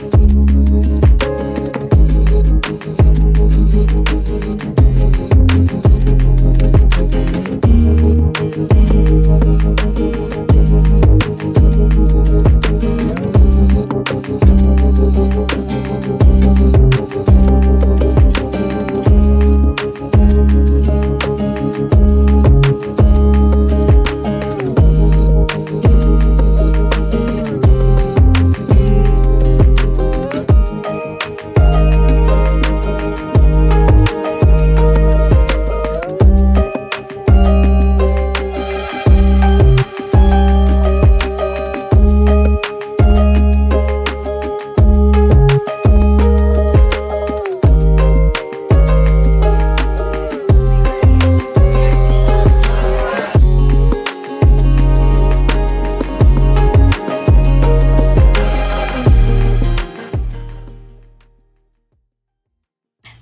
Thank you.